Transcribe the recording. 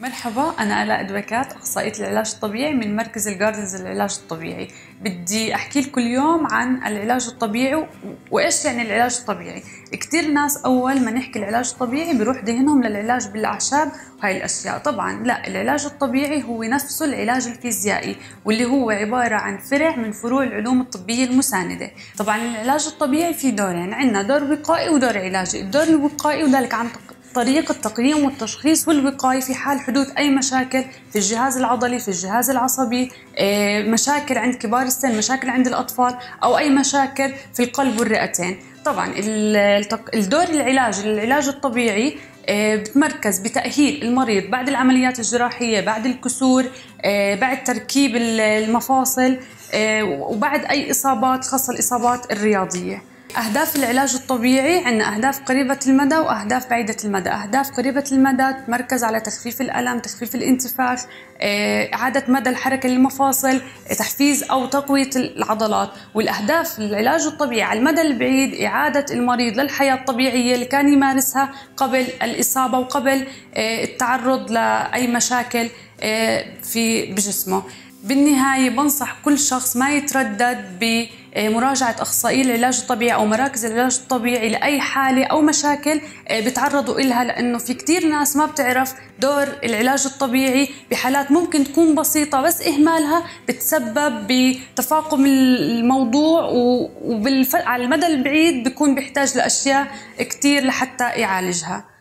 مرحبا أنا آلاء أدوكات أخصائية العلاج الطبيعي من مركز الجاردنز للعلاج الطبيعي. بدي أحكي لكم اليوم عن العلاج الطبيعي وإيش يعني العلاج الطبيعي. كتير ناس أول ما نحكي العلاج الطبيعي بيروح ذهنهم للعلاج بالأعشاب وهاي الأشياء. طبعا لا العلاج الطبيعي هو نفسه العلاج الفيزيائي واللي هو عبارة عن فرع من فروع العلوم الطبية المساندة. طبعا العلاج الطبيعي في دورين عندنا دور وقائي ودور علاجي. الدور الوقائي وذلك عن طريقة التقييم والتشخيص والوقاية في حال حدوث أي مشاكل في الجهاز العضلي في الجهاز العصبي آه، مشاكل عند كبار السن مشاكل عند الأطفال أو أي مشاكل في القلب والرئتين. طبعا الدور العلاجي العلاج الطبيعي آه، بتمركز بتأهيل المريض بعد العمليات الجراحية بعد الكسور آه، بعد تركيب ال- المفاصل وبعد أي إصابات خاصة الإصابات الرياضية. أهداف العلاج الطبيعي عندنا أهداف قريبة المدى وأهداف بعيدة المدى. أهداف قريبة المدى تمركز على تخفيف الألم تخفيف الانتفاخ آه، إعادة مدى الحركة للمفاصل تحفيز أو تقوية العضلات. والأهداف العلاج الطبيعي على المدى البعيد إعادة المريض للحياة الطبيعية اللي كان يمارسها قبل الإصابة وقبل آه، التعرض لأي مشاكل آه، في بجسمه. بالنهاية بنصح كل شخص ما يتردد بمراجعة أخصائي العلاج الطبيعي أو مراكز العلاج الطبيعي لأي حالة أو مشاكل آه، بتعرضوا إلها لأنه في كتير ناس ما بتعرف دور العلاج الطبيعي بحالات ممكن تكون بسيطة بس إهمالها بتسبب بتفاقم الموضوع وعلى المدى البعيد بيكون بيحتاج لأشياء كتير لحتى يعالجها.